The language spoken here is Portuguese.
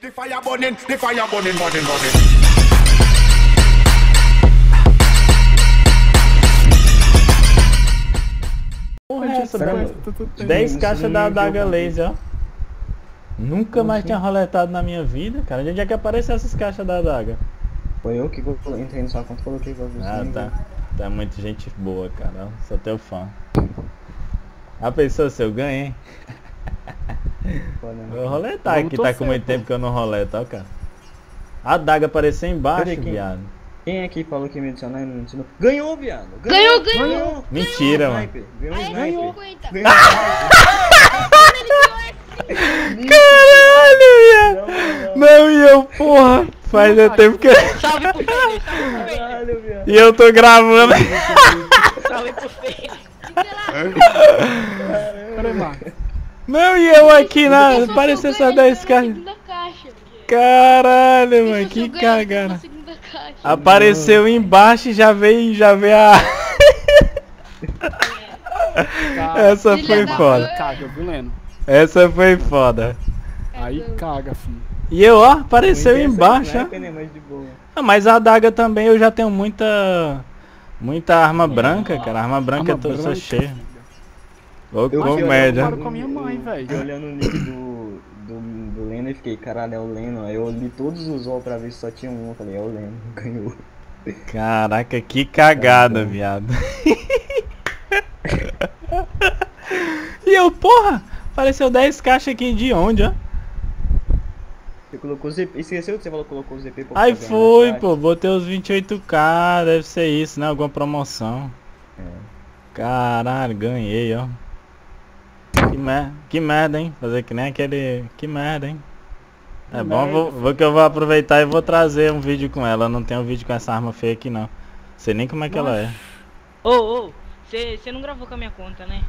The fire burning, the fire burning, burning, burning. Porra, é essa 10 caixas da adaga laser, ó. Nunca mais tinha roletado na minha vida, cara. De onde é que aparecem essas caixas da adaga? Foi eu que entrei na sua conta e coloquei pra você. Ah, tá. Tá muita gente boa, cara. Sou teu fã. A pessoa se eu ganho, hein? Vou roletar aqui, tá com muito tempo que eu não roleto, ó, cara. A adaga apareceu embaixo, quem? viado. Quem aqui falou que me adicionar e não me adicionou? Ganhou, viado! Ganhou, ganhou! Mentira, mano. Ganhou Aí, sniper. 50. Ganhou Caralho, viado. Não, não. Não, e eu, porra. Faz é tempo que. Salve pro Felipe, salve pro Felipe. Caralho, viado. E eu tô gravando. Salve pro Felipe. Peraí, Marcos. Não, e eu aqui na. Apareceu só 10 caixas. Caralho, mano, que eu cagada. Apareceu embaixo e já veio, já veio a. Essa Filha foi da foda. Caga, viu? Essa foi foda. Aí caga, filho. E eu, ó, apareceu Não embaixo, boa. Ah, mas a adaga também eu já tenho muita. Muita arma branca, cara. Arma branca eu Arma tô, sou branca, cheio. filho. Ô, Eu com fui média. Para com a minha mãe, velho. olhando o nick do, do, do Leno e fiquei, caralho, é o Leno. Aí eu li todos os UOL pra ver se só tinha um. Eu falei, é o Leno, ganhou. Caraca, que cagada, viado. e eu, porra, apareceu 10 caixas aqui de onde, ó? Você colocou ZP. Esqueceu que você falou que colocou o ZP pra Aí uma pô, botei os 28k, deve ser isso, né? Alguma promoção. É. Caralho, ganhei, ó. Que, mer que merda, hein? Fazer que nem aquele. Que merda, hein? É bom, merda, vou, vou que eu vou aproveitar e vou trazer um vídeo com ela. Eu não tenho um vídeo com essa arma feia aqui não. Sei nem como é que ela é. Ô, ô, você não gravou com a minha conta, né?